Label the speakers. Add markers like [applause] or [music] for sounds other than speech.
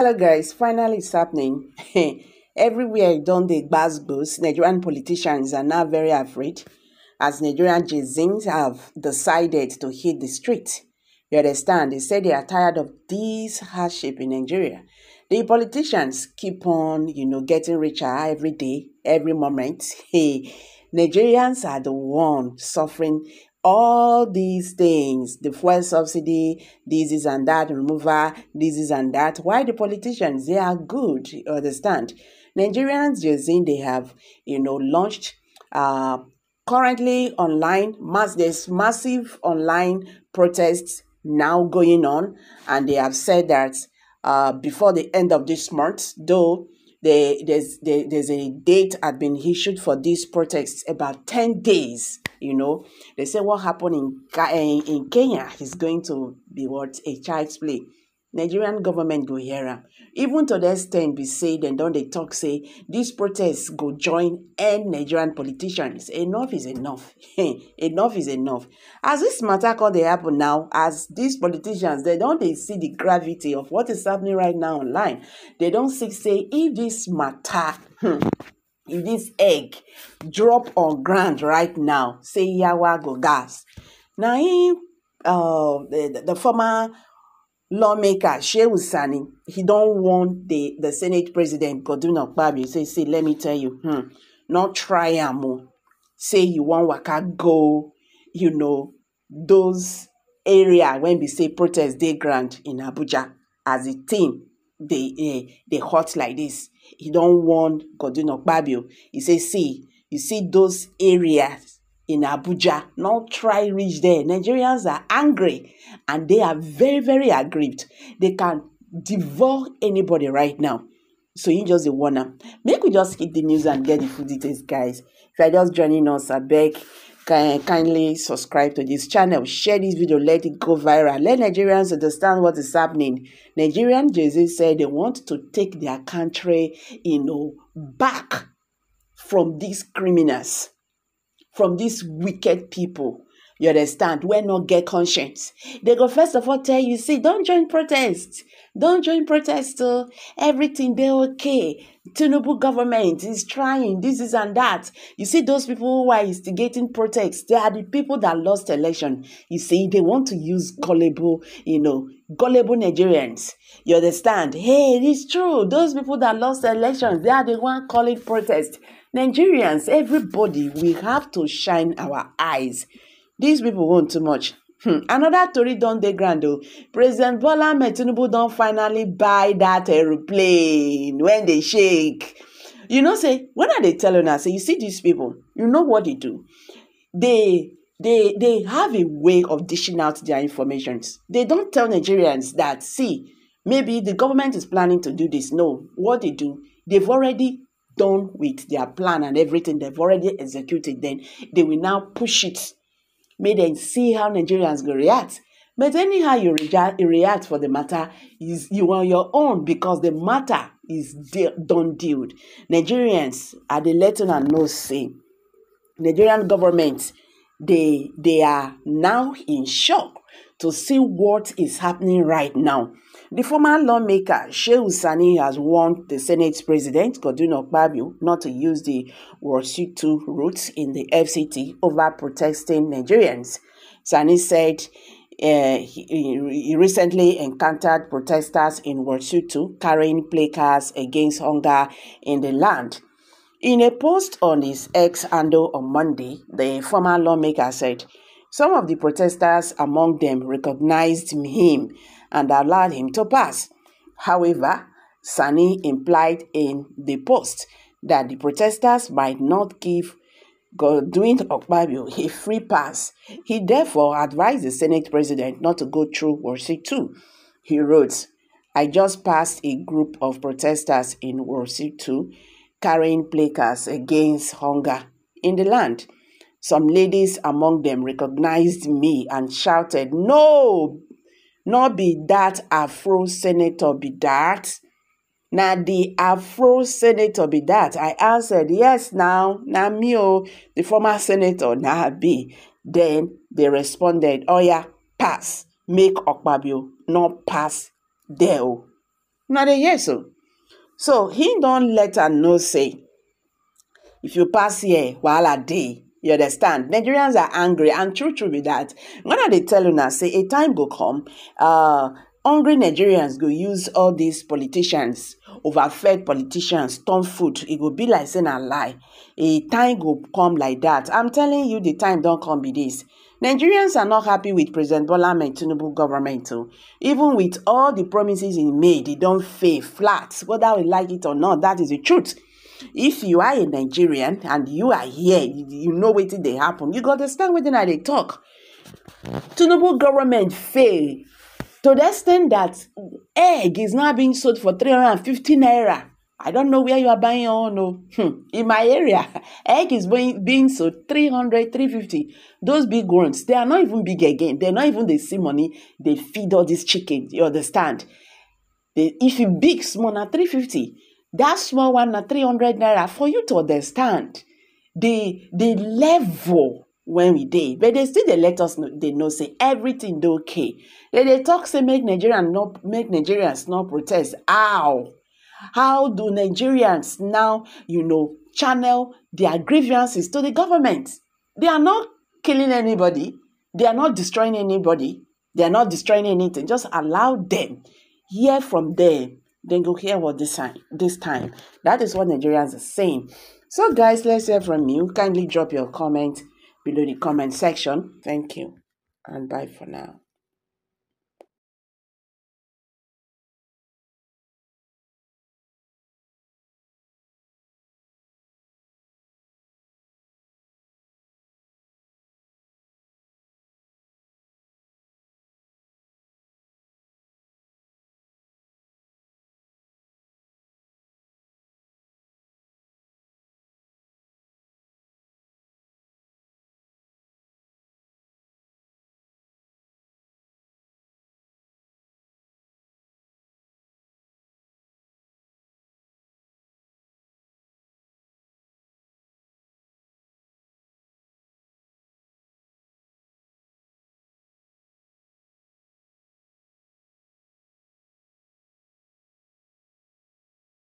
Speaker 1: Hello guys, finally it's happening. [laughs] Everywhere done the gbas Nigerian politicians are now very afraid as Nigerian Jezins have decided to hit the street. You understand? They say they are tired of this hardship in Nigeria. The politicians keep on, you know, getting richer every day, every moment. [laughs] Hey, Nigerians are the one suffering all these things, the fuel subsidy, this is and that, removal, this is and that. Why the politicians? They are good, you understand? Nigerians just in they have, you know, launched uh currently online mass there's massive online protests now going on and they have said that uh before the end of this month though they, there's there, there's a date had been issued for these protests about 10 days you know. They say what happened in in, eh, in kenya is going to be what a child's play nigerian government go hear am. Even to the extent be say dem don dey talk say dis protests go join end nigerian politicians. Enough is enough. [laughs] Enough is enough. As dis matter come dey happen now as dis politicians dem don dey see the gravity of what is happening right now online. Dem don see say if dis matter [laughs] if dis egg drop on ground right now say yawa go gas. Na im uh, the, the former lawmaker shehu sani he don warn the the senate president godwin akpabio say say let me tell you hmm, not try am o. Say you wan waka go you know those area wey be say protest dey ground in abuja as the thing dey uh, dey hot like this. He don warn godwin akpabio he say see you see those areas in Abuja, not try reach there. Nigerians are angry and they are very, very aggrieved. They can devour anybody right now. So you just wanna make we just hit the news and get the full details, guys. If you're just joining us, I beg kindly subscribe to this channel, share this video, let it go viral. Let Nigerians understand what is happening. Nigerian Jay-Z said they want to take their country, you know, back from these criminals from these wicked people. You understand? We're not get conscience. They go first of all tell you, see, don't join protest. Don't join protest. Oh. Everything they okay. Tinubu government is trying this is and that. You see, those people who are instigating protests, they are the people that lost election. You see, they want to use gullible, you know, gullible Nigerians. You understand? Hey, it is true. Those people that lost elections, they are the one calling protest. Nigerians, everybody, we have to shine our eyes. These people want too much. Hmm. Another story don dey ground o. President Bola Ahmed don't finally buy that aeroplane when they shake. You know say when are they telling us? say you see these people, you know what they do. They they they have a way of dishing out their informations. They don't tell Nigerians that see maybe the government is planning to do this. No, what they do, they've already done with their plan and everything they've already executed, then they will now push it. May them see how Nigerians will react. But anyhow you react, for the matter is you on your own because the matter is de- done deal. Nigerians are the letting and no say. Nigerian government they they are now in shock to see what is happening right now. The former lawmaker Shehu Sani has warned the Senate President Godwin Akpabio not to use the 2 route in the FCT over protesting Nigerians. Sani said uh, he, he, recently encountered protesters in 2 carrying placards against hunger in the land. In a post on his X handle on Monday, the former lawmaker said some of the protesters among them recognized him and allowed him to pass. However, Sani implied in the post that the protesters might not give Godwin Akpabio a free pass. He therefore advised the Senate president not to go through Wuse 2. He wrote, I just passed a group of protesters in Wuse 2 carrying placards against hunger in the land. Some ladies among them recognized me and shouted, No, not be that Afro senator be that. Now the Afro senator be that. I answered, Yes, now, now me, oh, the former senator, now be. Then they responded, Oh, yeah, pass. Make Akpabio not pass there. Oh. Not a yes, so. So he don't let her know say, if you pass here, while a day, you understand? Nigerians are angry, and true, true be that. When they tell you now, say a time go come, uh, hungry Nigerians go use all these politicians, overfed politicians, turn food. It will be like saying a lie. A time go come like that. I'm telling you, the time don't come be this. Nigerians are not happy with President Bola Tinubu government. Too. Oh. Even with all the promises he made, they don't fail flat. Whether we like it or not, that is the truth. If you are a Nigerian and you are here, you, you know what they happen. You got to understand what they talk. Tinubu government fail to the extent that egg is now being sold for 350 naira. I don't know where you are buying or. No. [laughs] Hmm. In my area, [laughs] egg is being, being sold 300, 350. Those big ones, they are not even big again. They're not even the same money. They feed all these chickens. You understand? They, if you big small, now 350. That small one, now 300 naira. For you to understand the, the level when we did, but they still they let us know they know say everything okay. They they talk say make nigerians not make nigerians not protest. How? How do nigerians now you know channel their grievances to the government? They are not killing anybody. They are not destroying anybody. They are not destroying anything. Just allow them hear from them then go hear what this time this time that is what nigerians are saying so guys let's hear from you kindly drop your comment below the comment section. Thank you and bye for now.